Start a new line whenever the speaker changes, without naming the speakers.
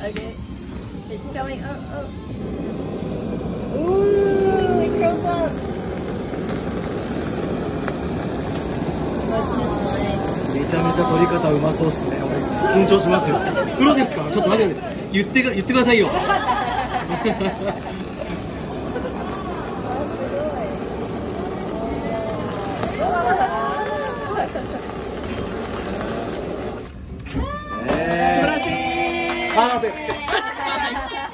Okay. It's going. Oh, oh. Ooh, it curls up. That's just nice.
めちゃめちゃ撮り方うまそうっすね俺緊張しますよプロですからちょっと待って言ってか言ってくださいよ Robert.